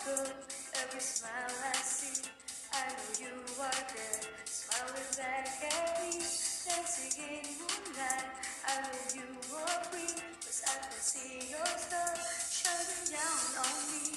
circle, every smile I see. I know you are there, smiling back at me, dancing in moonlight. I know you are free, cause I can see your star shining down on me.